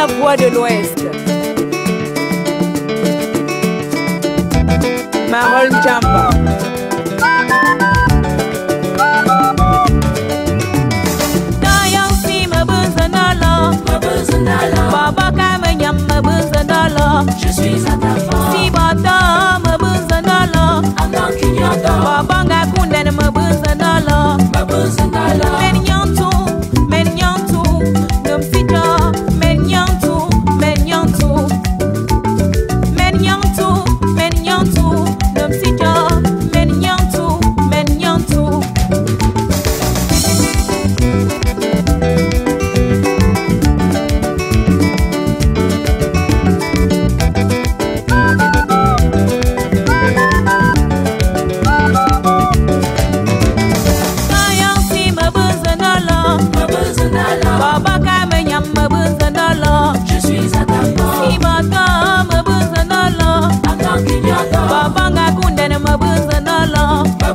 la voix de l'Ouest. Marol Jamba.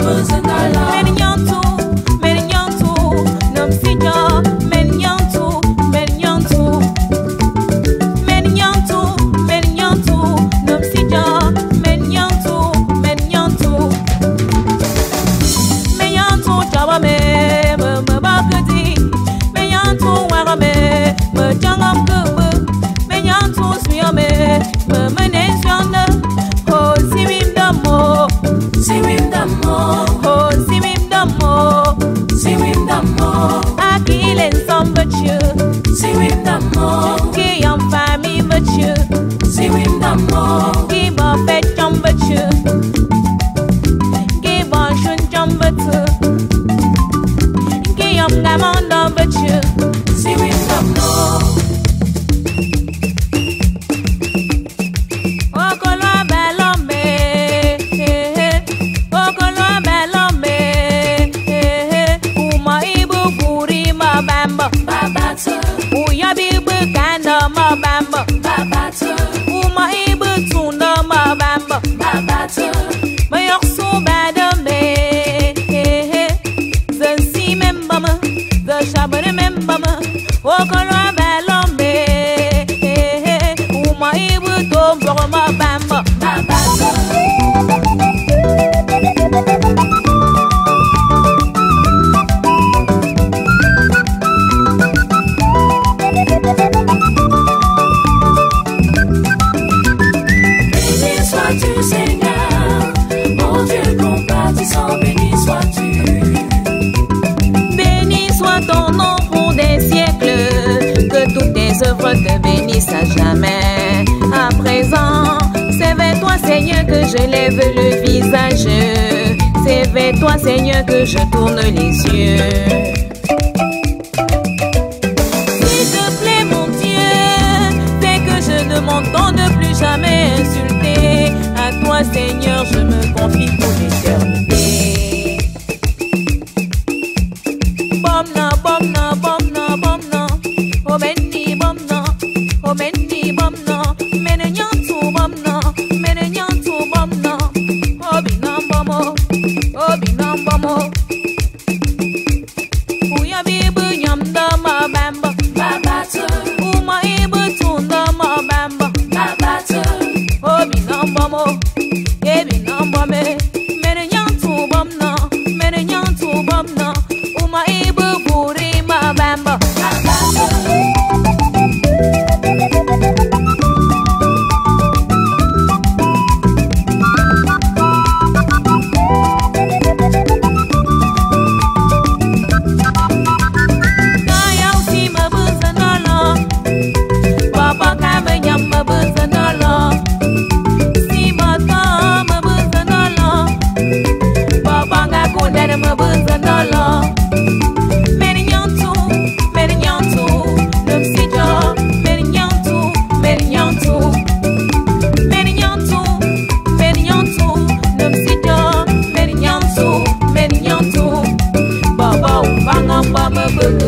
was Oh, God. te bénisse à jamais. À présent, c'est vers toi, Seigneur, que je lève le visage. C'est vers toi, Seigneur, que je tourne les yeux. S'il te plaît, mon Dieu, dès que je ne m'entende plus jamais insulter. À toi, Seigneur, je me confie. comment me bum no love